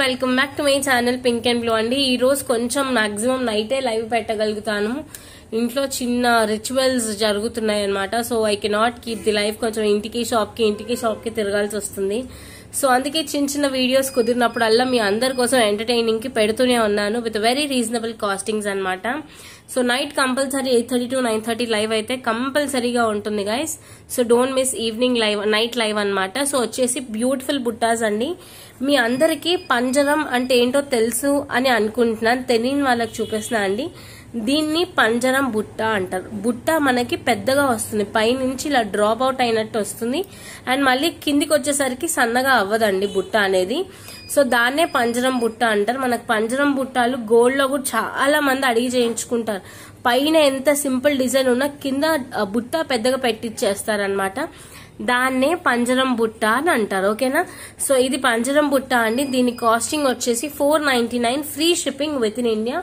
And welcome back to my channel pink and blue అండి. ఈ రోజు కొంచెం మాక్సిమం నైటే లైవ్ పెట్టగలుగుతాను. ఇంట్లో చిన్న రిచువల్స్ జరుగుతున్నాయి అనమాట so I cannot keep the life కొంచెం ఇంటికి షాప్కి ఇంటికి షాప్కి తిరగాల్సి వస్తుంది. సో అందుకే చిన్న చిన్న వీడియోస్ కుదిరినప్పుడల్లా మీ అందరి కోసం ఎంటర్టైనింగ్కి పెడుతూనే ఉన్నాను విత్ వెరీ రీజనబుల్ కాస్టింగ్స్ అన్నమాట. So night compulsory eight thirty to nine thirty live అయితే కంపల్సరీగా ఉంటుంది guys so don't miss evening live night live అన్నమాట. సో వచ్చేసి బ్యూటిఫుల్ బుట్టాస్ అండి. మీ అందరికీ పంజరం అంటే ఏంటో తెలుసు అని అనుకుంటున్నాను. తెలియని వాళ్ళకి చూపిస్తున్నా అండి. దీన్ని పంజరం బుట్ట అంటారు. బుట్ట మనకి పెద్దగా వస్తుంది. పైనుంచి ఇలా డ్రాప్ అవుట్ అయినట్టు వస్తుంది. అండ్ మళ్ళీ కిందికి వచ్చేసరికి సన్నగా అవ్వదండి బుట్ట అనేది. సో దాన్నే పంజరం బుట్ట అంటారు. మనకు పంజరం బుట్టాలు గోల్డ్లో కూడా చాలా మంది అడిగి చేయించుకుంటారు. పైన ఎంత సింపుల్ డిజైన్ ఉన్నా కింద బుట్ట పెద్దగా పెట్టిచ్చేస్తారనమాట దాన్నే పంజరం బుట్ట అని అంటారు. ఓకేనా? సో ఇది పంజరం బుట్ట అండి. దీని కాస్టింగ్ వచ్చేసి four ninety nine free shipping with in India.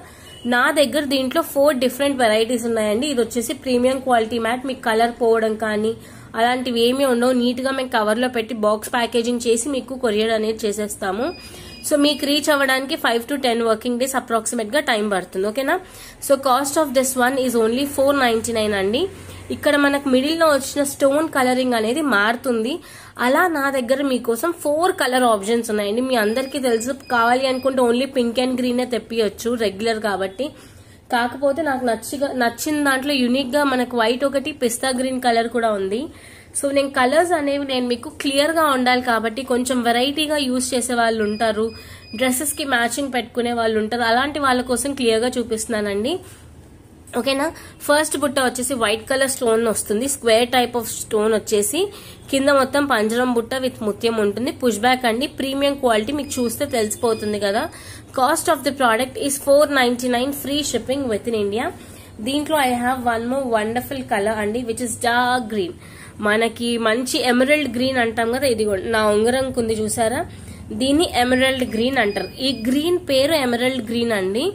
నా దగ్గర దీంట్లో ఫోర్ డిఫరెంట్ వెరైటీస్ ఉన్నాయండి. ఇది వచ్చేసి ప్రీమియం క్వాలిటీ మ్యాట్ మీకు కలర్ పోవడం కానీ అలాంటివి ఏమీ ఉండవు. నీట్గా మేము కవర్లో పెట్టి బాక్స్ ప్యాకేజింగ్ చేసి మీకు కొరియర్ అనేది చేసేస్తాము. సో మీకు రీచ్ అవ్వడానికి five to ten working days అప్రాక్సిమేట్గా టైం పడుతుంది ఓకేనా so cost of this one is only four ninety nine అండి ఇక్కడ మనకు మిడిల్లో వచ్చిన స్టోన్ కలరింగ్ అనేది మారుతుంది అలా నా దగ్గర మీకోసం ఫోర్ కలర్ ఆప్షన్స్ ఉన్నాయండి మీ అందరికీ తెలుసు కావాలి అనుకుంటే ఓన్లీ పింక్ అండ్ గ్రీనే తెప్పియొచ్చు రెగ్యులర్ కాబట్టి కాకపోతే నాకు నచ్చిగా నచ్చిన దాంట్లో యూనిక్గా మనకు వైట్ ఒకటి పిస్తా గ్రీన్ కలర్ కూడా ఉంది సో నేను కలర్స్ అనేవి నేను మీకు క్లియర్గా ఉండాలి కాబట్టి కొంచెం వెరైటీగా యూజ్ చేసే వాళ్ళు ఉంటారు. డ్రెస్సెస్కి మ్యాచింగ్ పెట్టుకునే వాళ్ళు ఉంటారు. అలాంటి వాళ్ళ కోసం క్లియర్గా చూపిస్తున్నానండి. ఓకేనా ఫస్ట్ బుట్ట వచ్చేసి వైట్ కలర్ స్టోన్ వస్తుంది. స్క్వేర్ టైప్ ఆఫ్ స్టోన్ వచ్చేసి కింద మొత్తం పంజరం బుట్ట విత్ ముత్యం ఉంటుంది. పుష్ బ్యాక్ అండి. ప్రీమియం క్వాలిటీ మీకు చూస్తే తెలిసిపోతుంది కదా. Cost of the product is four ninety nine free shipping with in India దీంట్లో I have one more wonderful colour అండి విచ్ ఇస్ డార్క్ గ్రీన్ మనకి మంచి ఎమరల్డ్ గ్రీన్ అంటాం కదా ఇది నా ఉంగరం కుంది చూసారా? దీన్ని ఎమరల్డ్ గ్రీన్ అంటారు. ఈ గ్రీన్ పేరు ఎమరల్డ్ గ్రీన్ అండి.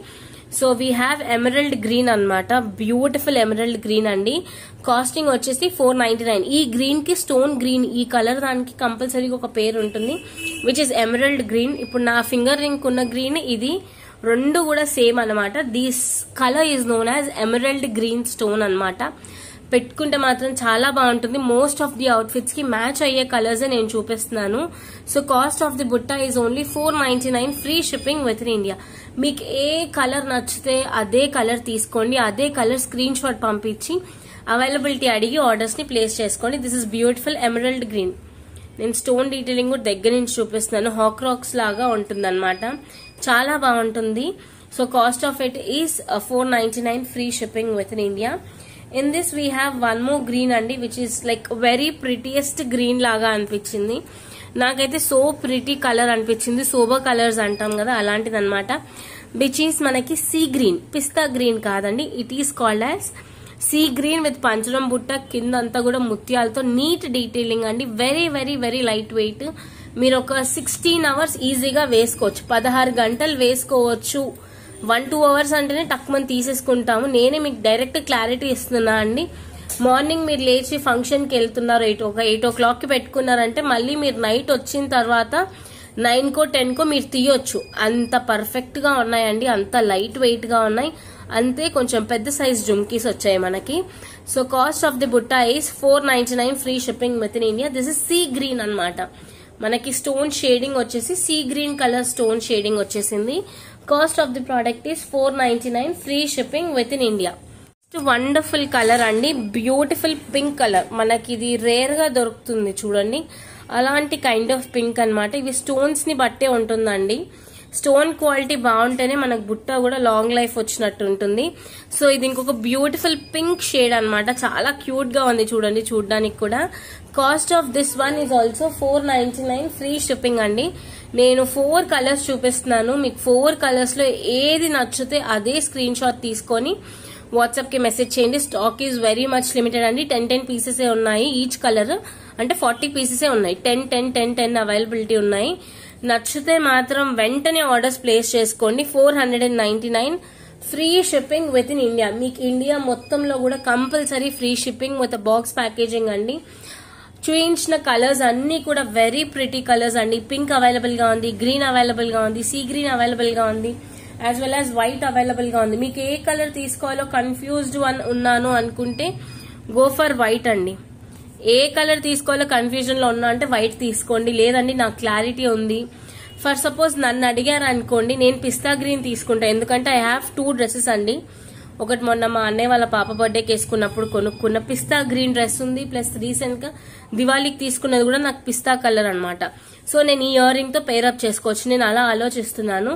So we have emerald green అనమాట బ్యూటిఫుల్ ఎమరల్డ్ గ్రీన్ అండి. కాస్టింగ్ వచ్చేసి ఫోర్ నైన్టీ నైన్ ఈ గ్రీన్కి స్టోన్ గ్రీన్ ఈ కలర్ దానికి కంపల్సరీగా ఒక పేరు ఉంటుంది విచ్ ఇస్ ఎమరల్డ్ గ్రీన్ ఇప్పుడు నా ఫింగర్ రింగ్ ఉన్న గ్రీన్ ఇది రెండు కూడా సేమ్ అన్నమాట. This colour is known as emerald green stone అన్నమాట. పెట్టుకుంటే మాత్రం చాలా బాగుంటుంది. మోస్ట్ ఆఫ్ ది అవుట్ఫిట్స్కి మ్యాచ్ అయ్యే కలర్స్ నేను చూపిస్తున్నాను. సో కాస్ట్ ఆఫ్ ది బుట్ట is only four ninety nine free shipping with in India మీకు ఏ కలర్ నచ్చితే అదే కలర్ తీసుకోండి అదే కలర్ స్క్రీన్ షాట్ పంపించి అవైలబిలిటీ అడిగి ఆర్డర్స్ని ప్లేస్ చేసుకోండి. This is beautiful emerald green నేను స్టోన్ డీటెయిలింగ్ కూడా దగ్గర నుంచి చూపిస్తున్నాను. హాక్ రాక్స్ లాగా ఉంటుందన్నమాట. చాలా బాగుంటుంది. So cost of it is four ninety nine free shipping with in India in this we have one more green అండి which is like very prettiest green లాగా అనిపించింది. నాకైతే సో ప్రిటీ కలర్ అనిపించింది. Sober colours అంటాం కదా అలాంటిది అనమాట which is మనకి సీ గ్రీన్ పిస్తా గ్రీన్ కాదండి. It is called as sea green with పంచడం బుట్ట కింద అంతా కూడా ముత్యాలతో నీట్ డీటెయిలింగ్ అండి. Very very very light weight మీరు ఒక సిక్స్టీన్ అవర్స్ ఈజీగా వేసుకోవచ్చు. పదహారు గంటలు వేసుకోవచ్చు. వన్ టూ అవర్స్ అంటేనే టక్మని తీసేసుకుంటాము. నేనే మీకు డైరెక్ట్ క్లారిటీ ఇస్తున్నా అండి. మార్నింగ్ మీరు లేచి ఫంక్షన్కి వెళ్తున్నారు ఎయిట్ ఒక ఎయిట్ ఓ క్లాక్కి పెట్టుకున్నారంటే మళ్ళీ మీరు నైట్ వచ్చిన తర్వాత నైన్ కో టెన్ కో మీరు తీయొచ్చు. అంత పర్ఫెక్ట్గా ఉన్నాయండి. అంత లైట్ వెయిట్గా ఉన్నాయి. అంతే కొంచెం పెద్ద సైజ్ జుమ్కీస్ వచ్చాయి మనకి. సో కాస్ట్ ఆఫ్ ది బుట్ట is four ninety nine free shipping with in India. This is sea green అన్నమాట. మనకి స్టోన్ షేడింగ్ వచ్చేసి sea green colour stone shading వచ్చేసింది. Cost of the product is four nine free shipping with in India wonderful colour అండి. Beautiful pink colour మనకి ఇది రేర్గా దొరుకుతుంది చూడండి. అలాంటి కైండ్ ఆఫ్ పింక్ అన్నమాట. ఇవి స్టోన్స్ని బట్టే ఉంటుందండి. స్టోన్ క్వాలిటీ బాగుంటేనే మనకు బుట్ట కూడా లాంగ్ లైఫ్ వచ్చినట్టు ఉంటుంది. సో ఇది ఇంకొక బ్యూటిఫుల్ పింక్ షేడ్ అనమాట చాలా క్యూట్గా ఉంది చూడండి చూడడానికి కూడా. Cost of this one is also four ninety nine free shipping అండి. నేను ఫోర్ కలర్స్ చూపిస్తున్నాను. మీకు ఫోర్ కలర్స్లో ఏది నచ్చితే అదే స్క్రీన్ షాట్ తీసుకొని వాట్సాప్కి మెసేజ్ చేయండి. Stock is very much limited అండి. టెన్ టెన్ పీసెస్ ఉన్నాయి ఈచ్ కలర్. అంటే ఫార్టీ పీసెస్ ఉన్నాయి. Ten ten ten ten availability ఉన్నాయి. నచ్చితే మాత్రం వెంటనే ఆర్డర్స్ ప్లేస్ చేసుకోండి. Four hundred and ninety nine free shipping with in India. మీకు ఇండియా మొత్తంలో కూడా compulsory free shipping with box packaging అండి. చూయించిన కలర్స్ అన్ని కూడా వెరీ ప్రిటీ కలర్స్ అండి. పింక్ అవైలబుల్గా ఉంది గ్రీన్ అవైలబుల్గా ఉంది సీ గ్రీన్ అవైలబుల్గా ఉంది యాజ్ వెల్ యాజ్ వైట్ అవైలబుల్గా ఉంది. మీకు ఏ కలర్ తీసుకోవాలో కన్ఫ్యూజ్డ్ ఉన్నాను అనుకుంటే గో ఫర్ వైట్ అండి. ఏ కలర్ తీసుకోవాలో కన్ఫ్యూజన్లో ఉన్నా అంటే వైట్ తీసుకోండి. లేదండి నాకు క్లారిటీ ఉంది. ఫర్ సపోజ్ నన్ను అడిగారు అనుకోండి నేను పిస్తా గ్రీన్ తీసుకుంటా. ఎందుకంటే ఐ హ్యావ్ టూ డ్రెస్సెస్ అండి. ఒకటి మొన్న మా అన్నయ్య వాళ్ళ పాప బర్త్డేకి వేసుకున్నప్పుడు కొనుక్కున్న పిస్తా గ్రీన్ డ్రెస్ ఉంది. ప్లస్ రీసెంట్గా దివాళీకి తీసుకున్నది కూడా నాకు పిస్తా కలర్ అనమాట సో నేను ఈ ఇయర్ రింగ్తో పేరప్ చేసుకోవచ్చు. నేను అలా ఆలోచిస్తున్నాను.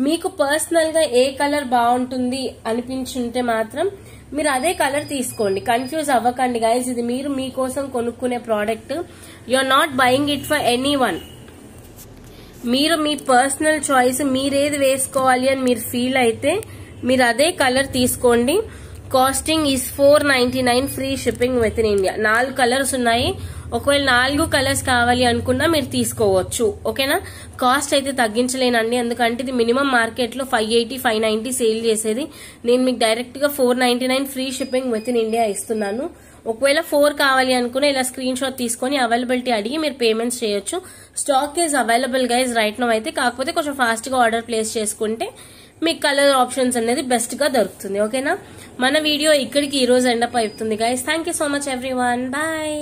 మీకు పర్సనల్గా ఏ కలర్ బాగుంటుంది అనిపించుంటే మాత్రం మీరు అదే కలర్ తీసుకోండి. కన్ఫ్యూజ్ అవ్వకండి గైస్ ఇది మీరు మీకోసం కొనుక్కునే product you are not buying it for anyone మీరు మీ పర్సనల్ చాయిస్ మీరేది వేసుకోవాలి అని మీరు ఫీల్ అయితే మీరు అదే కలర్ తీసుకోండి. Costing is four ninety nine free shipping with in India నాలుగు కలర్స్ ఉన్నాయి. ఒకవేళ నాలుగు కలర్స్ కావాలి అనుకున్నా మీరు తీసుకోవచ్చు ఓకేనా? కాస్ట్ అయితే తగ్గించలేనండి ఎందుకంటే ఇది మినిమం మార్కెట్లో five eighty five ninety sale చేసేది. నేను మీకు డైరెక్ట్గా four ninety nine free shipping with in India ఇస్తున్నాను. ఒకవేళ ఫోర్ కావాలి అనుకున్న ఇలా స్క్రీన్ షాట్ తీసుకొని అవైలబిలిటీ అడిగి మీరు పేమెంట్స్ చేయొచ్చు. Stock is available guys right now అయితే. కాకపోతే కొంచెం ఫాస్ట్గా ఆర్డర్ ప్లేస్ చేసుకుంటే మీకు కలర్ ఆప్షన్స్ అనేది బెస్ట్గా దొరుకుతుంది ఓకేనా? మన వీడియో ఇక్కడికి ఈరోజు ఎండప్ అవుతుంది guys. Thank you so much everyone bye.